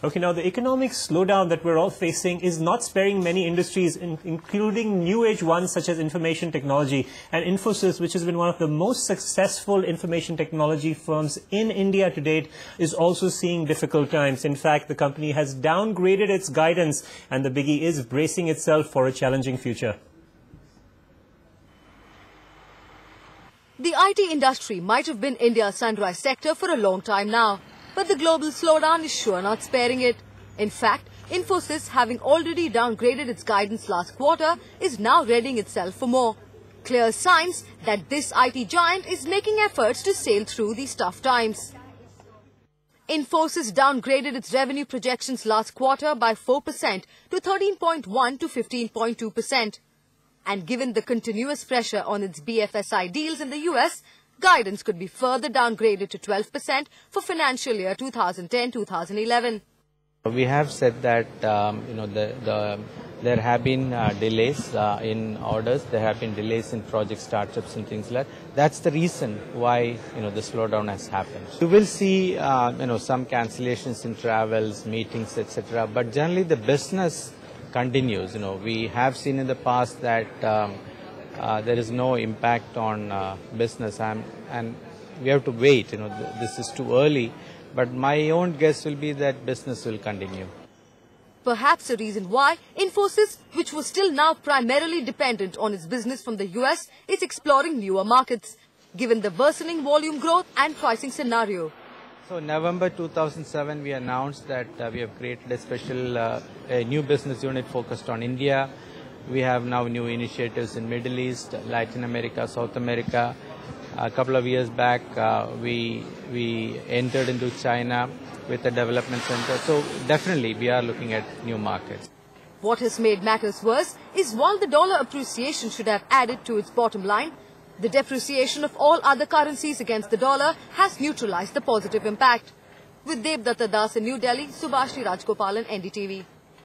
Okay, now the economic slowdown that we're all facing is not sparing many industries, in, including new age ones such as information technology. And Infosys, which has been one of the most successful information technology firms in India to date, is also seeing difficult times. In fact, the company has downgraded its guidance, and the biggie is bracing itself for a challenging future. The IT industry might have been India's sunrise sector for a long time now. But the global slowdown is sure not sparing it. In fact, Infosys, having already downgraded its guidance last quarter, is now readying itself for more. Clear signs that this IT giant is making efforts to sail through these tough times. Infosys downgraded its revenue projections last quarter by 4% to 13.1 to 15.2%. And given the continuous pressure on its BFSI deals in the US, guidance could be further downgraded to 12% for financial year 2010-2011. We have said that um, you know the, the there have been uh, delays uh, in orders, there have been delays in project startups and things like that. That's the reason why you know the slowdown has happened. You will see uh, you know some cancellations in travels, meetings, etc. But generally the business continues. You know we have seen in the past that. Um, uh, there is no impact on uh, business. I'm, and we have to wait you know th this is too early. But my own guess will be that business will continue. Perhaps a reason why infosys which was still now primarily dependent on its business from the us is exploring newer markets given the worsening volume growth and pricing scenario. So November 2007 we announced that uh, we have created a special uh, a new business unit focused on India we have now new initiatives in Middle East, Latin America, South America. A couple of years back, uh, we we entered into China with a development center. So definitely, we are looking at new markets. What has made matters worse is while the dollar appreciation should have added to its bottom line, the depreciation of all other currencies against the dollar has neutralized the positive impact. With Devdatta Das in New Delhi, Subhashri Rajgopalan, NDTV.